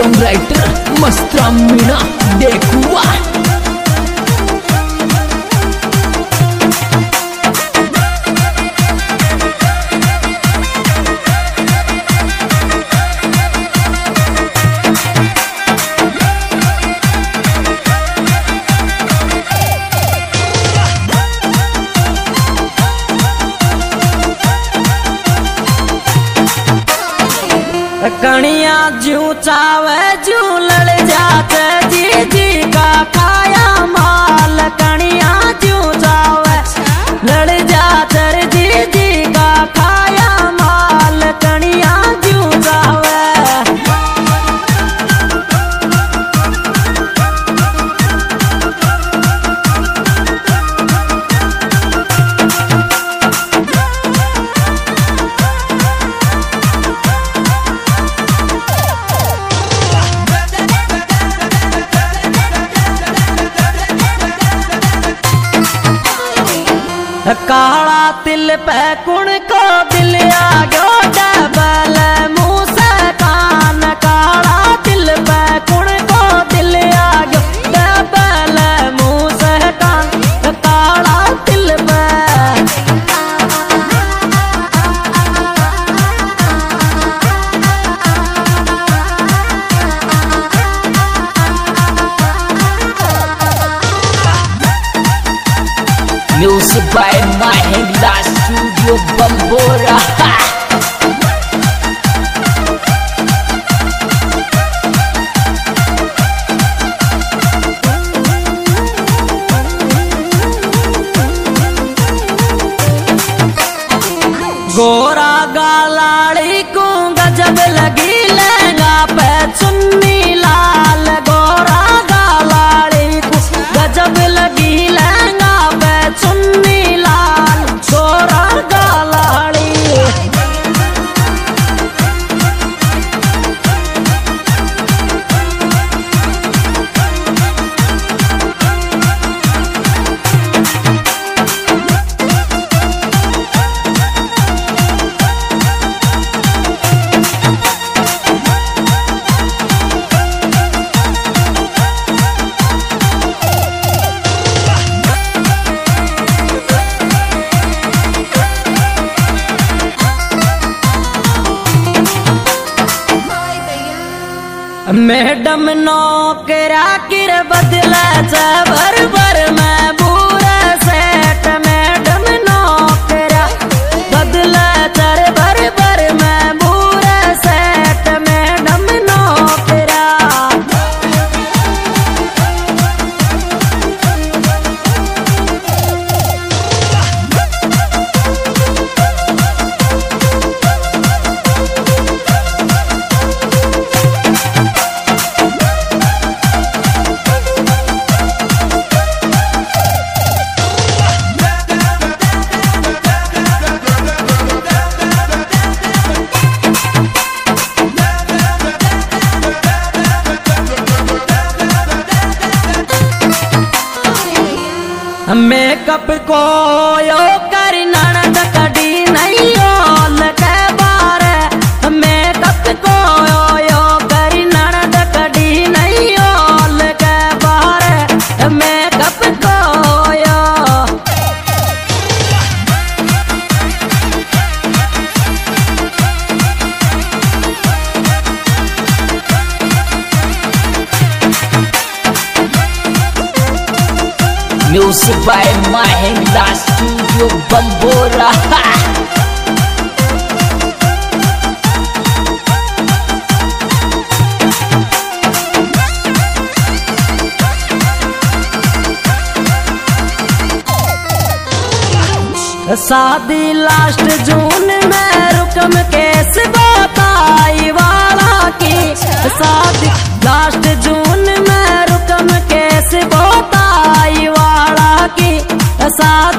Songwriter Mastra Meena Dekwa जू चावे जू लड़ जाते जी जी का खाया माल कणिया जू चावे। लड़ जाते जी जी का खाया काला तिल पे कुण का दिल आ पे मैडम नौकरा किर बदला भर भर में मेकअप को यो कर ननद कडी नहीं ओल के बारे। मेकअप को यो Music by Mahindra Studio Bambora शादी लास्ट जून में रुकम केस शादी शादी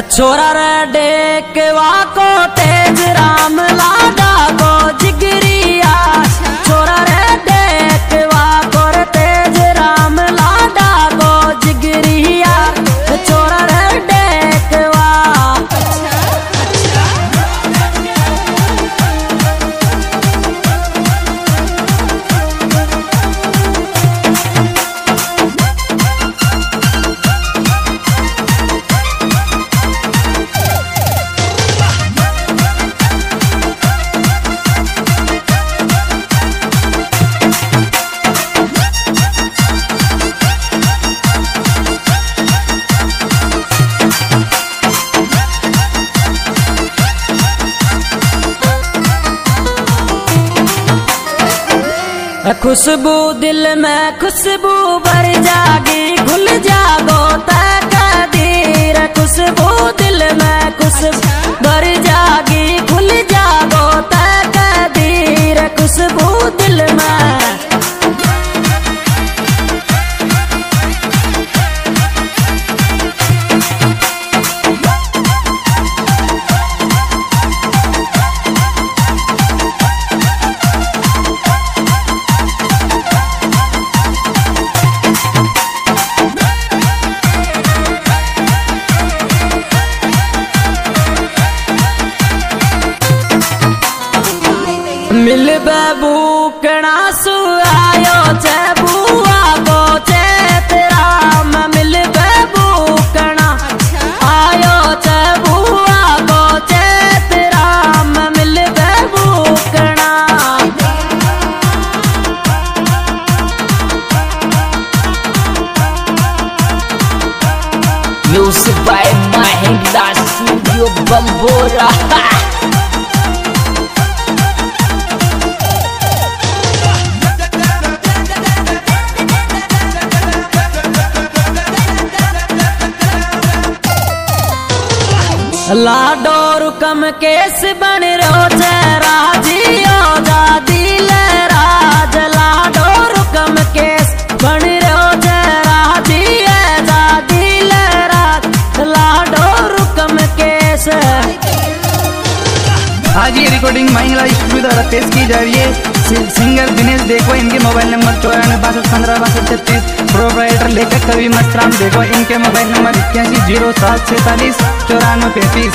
छोरा रे डेकवा को खुशबू दिल में खुशबू भर जागी, घुल जागो तकदीर। खुशबू दिल में खुशबू भर जागी, घुल जागो तकदीर। खुशबू दिल में बूकना सुआयो चे बुआ को चे तेरा मैं मिल बूकना आयो बुआ को चे तेरा मैं मिल बूकना Studio Bambora. लाडो रुकम केस बन रो राज़ी। आज ये रिकॉर्डिंग महिला स्टूडियो द्वारा पेश की जा रही है। सिंगर दिनेश देखो, इनके मोबाइल नंबर चौरानवे, बासठ, पंद्रह, बासठ, छत्तीस प्रोपराइटर लेखक कवि मस्तराम देखो, इनके मोबाइल नंबर इक्यासी, ज़ीरो, सात, सैतालीस, चौरानवे, पैंतीस।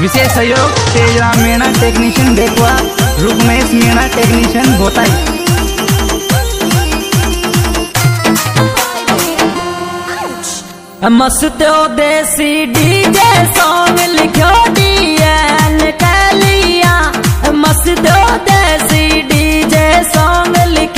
विशेष सहयोग, तेजराम मीणा टेक्नीशियन देखवा, रुकमेश मीणा टेक्नीशियन भोताई। मस्त देसी डीजे सो मस्त दो देसी डीजे सॉन्ग लिख